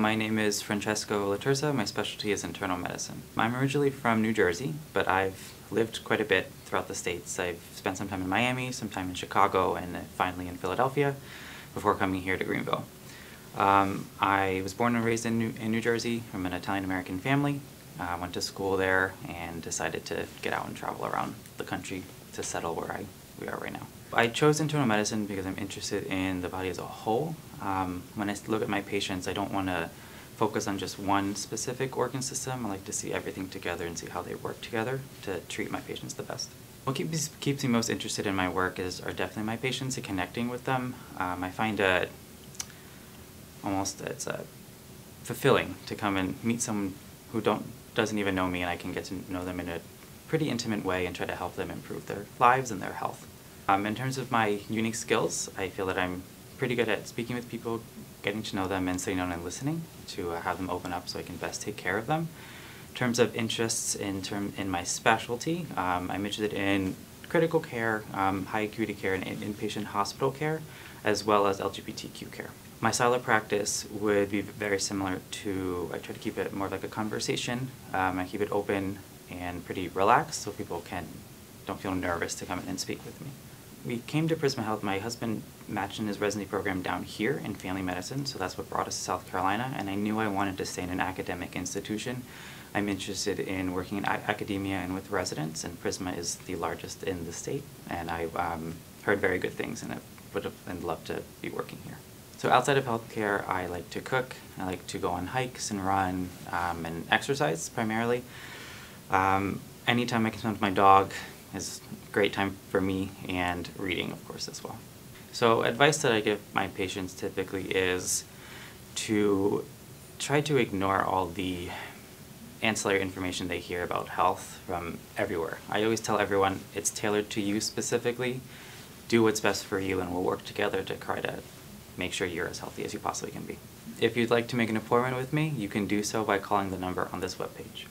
My name is Francesco Laterza. My specialty is internal medicine. I'm originally from New Jersey, but I've lived quite a bit throughout the states. I've spent some time in Miami, some time in Chicago, and finally in Philadelphia before coming here to Greenville. Um, I was born and raised in New, in New Jersey from an Italian American family. I uh, went to school there and decided to get out and travel around the country to settle where I, we are right now. I chose internal medicine because I'm interested in the body as a whole. Um, when I look at my patients, I don't want to focus on just one specific organ system. I like to see everything together and see how they work together to treat my patients the best. What keeps, keeps me most interested in my work is are definitely my patients and connecting with them. Um, I find it almost it's uh, fulfilling to come and meet someone who don't doesn't even know me and I can get to know them in a pretty intimate way and try to help them improve their lives and their health. Um, in terms of my unique skills, I feel that I'm pretty good at speaking with people, getting to know them, and sitting down and listening to uh, have them open up so I can best take care of them. In terms of interests in term in my specialty, um, I'm interested in critical care, um, high acuity care, and inpatient hospital care, as well as LGBTQ care. My style of practice would be very similar to, I try to keep it more like a conversation. Um, I keep it open and pretty relaxed so people can don't feel nervous to come in and speak with me we came to Prisma Health. My husband matched in his residency program down here in family medicine, so that's what brought us to South Carolina. And I knew I wanted to stay in an academic institution. I'm interested in working in academia and with residents, and Prisma is the largest in the state. And I um, heard very good things, and I would have and loved to be working here. So outside of healthcare, I like to cook. I like to go on hikes and run um, and exercise primarily. Um, anytime I can spend with my dog, is a great time for me and reading, of course, as well. So advice that I give my patients typically is to try to ignore all the ancillary information they hear about health from everywhere. I always tell everyone it's tailored to you specifically. Do what's best for you and we'll work together to try to make sure you're as healthy as you possibly can be. If you'd like to make an appointment with me, you can do so by calling the number on this webpage.